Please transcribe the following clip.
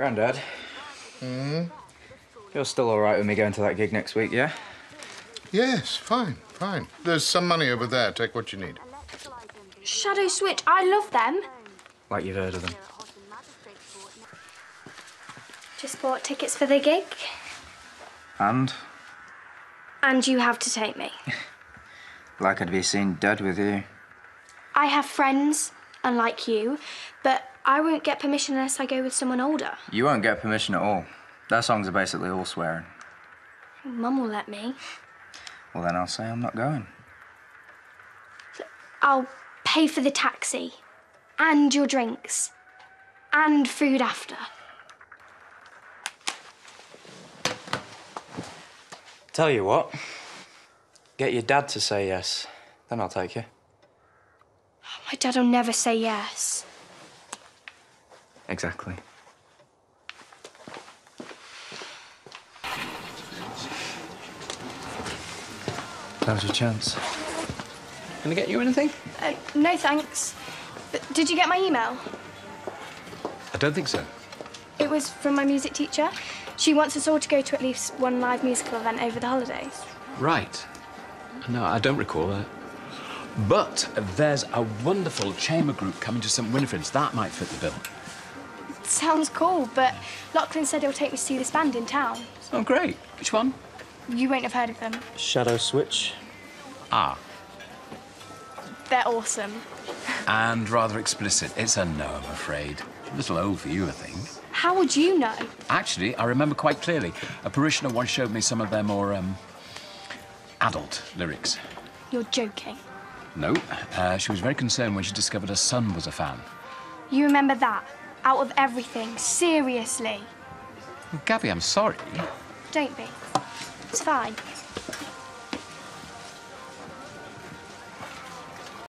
Grandad. Hmm? You're still all right with me going to that gig next week, yeah? Yes, fine, fine. There's some money over there. Take what you need. Shadow Switch, I love them. Like you've heard of them. Just bought tickets for the gig, And? and you have to take me. Like I'd be seen dead with you. I have friends, unlike you, but I won't get permission unless I go with someone older. You won't get permission at all. Their songs are basically all swearing. Mum will let me. Well, then I'll say I'm not going. I'll pay for the taxi, and your drinks, and food after. Tell you what. Get your dad to say yes. Then I'll take you. My dad'll never say yes. Exactly. That was your chance. Can I get you anything? Uh, no thanks. But did you get my email? I don't think so. It was from my music teacher. She wants us all to go to at least one live musical event over the holidays. Right. No, I don't recall that. But there's a wonderful chamber group coming to St Winifred's. That might fit the bill. Sounds cool, but Lachlan said he'll take me to see this band in town. Oh, great. Which one? You won't have heard of them. Shadow Switch. Ah, They're awesome. and rather explicit. It's a no, I'm afraid. A little old for you, I think. How would you know? Actually, I remember quite clearly. A parishioner once showed me some of their more, um, adult lyrics. You're joking. No, uh, she was very concerned when she discovered her son was a fan. You remember that? Out of everything. Seriously. Gabby, I'm sorry. Don't be. It's fine.